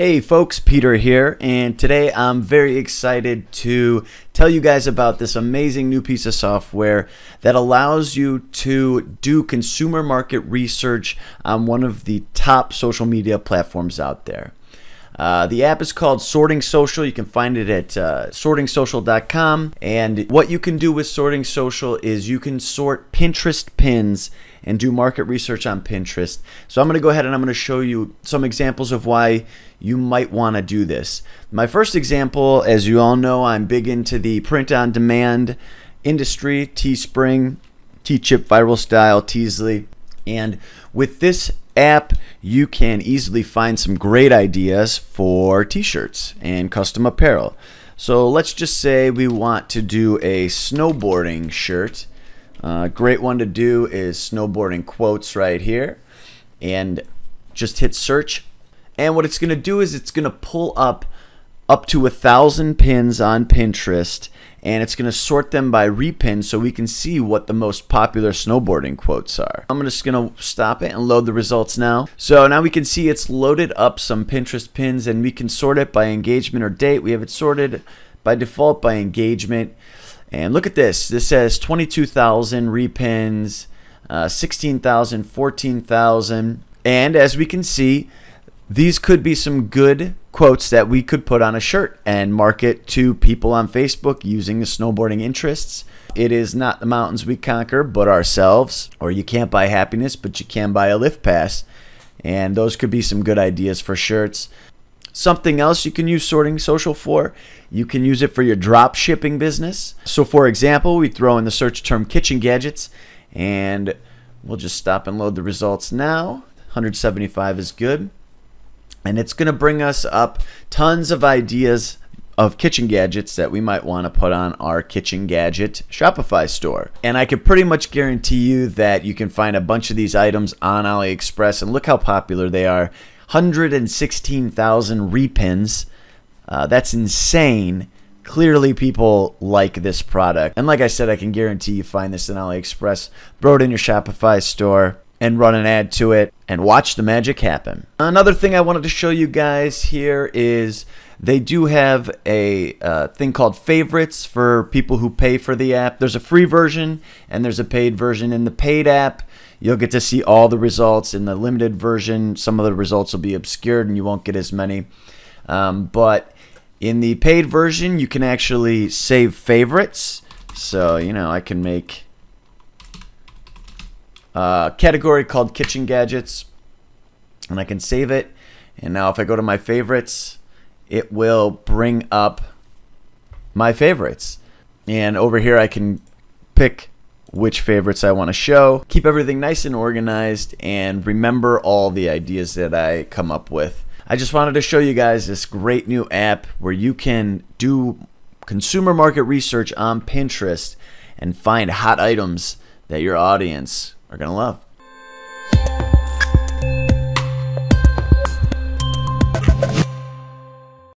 Hey folks, Peter here, and today I'm very excited to tell you guys about this amazing new piece of software that allows you to do consumer market research on one of the top social media platforms out there. Uh, the app is called Sorting Social. You can find it at uh, sortingsocial.com. And what you can do with Sorting Social is you can sort Pinterest pins and do market research on Pinterest. So I'm going to go ahead and I'm going to show you some examples of why you might want to do this. My first example, as you all know, I'm big into the print on demand industry, Teespring, Teechip, Viral Style, Teezily. And with this app, you can easily find some great ideas for t-shirts and custom apparel. So let's just say we want to do a snowboarding shirt. A uh, great one to do is snowboarding quotes right here. And just hit search. And what it's going to do is it's going to pull up up to a thousand pins on Pinterest and it's going to sort them by repin so we can see what the most popular snowboarding quotes are. I'm just going to stop it and load the results now. So now we can see it's loaded up some Pinterest pins and we can sort it by engagement or date. We have it sorted by default by engagement. And look at this. This says 22,000 repins, uh, 16,000, 14,000. And as we can see, these could be some good quotes that we could put on a shirt and market to people on Facebook using the snowboarding interests. It is not the mountains we conquer, but ourselves. Or you can't buy happiness, but you can buy a lift pass. And those could be some good ideas for shirts. Something else you can use Sorting Social for, you can use it for your drop shipping business. So, for example, we throw in the search term kitchen gadgets, and we'll just stop and load the results now. 175 is good and it's going to bring us up tons of ideas of kitchen gadgets that we might want to put on our kitchen gadget Shopify store. And I can pretty much guarantee you that you can find a bunch of these items on AliExpress and look how popular they are. 116,000 repins. Uh, that's insane. Clearly, people like this product. And like I said, I can guarantee you find this in AliExpress. Throw it in your Shopify store and run an ad to it and watch the magic happen. Another thing I wanted to show you guys here is they do have a uh, thing called favorites for people who pay for the app. There's a free version and there's a paid version. In the paid app, you'll get to see all the results. In the limited version, some of the results will be obscured and you won't get as many. Um, but in the paid version, you can actually save favorites. So, you know, I can make uh, category called kitchen gadgets and I can save it. And now if I go to my favorites it will bring up my favorites. And over here I can pick which favorites I want to show keep everything nice and organized and remember all the ideas that I come up with. I just wanted to show you guys this great new app where you can do consumer market research on Pinterest and find hot items that your audience are going to love.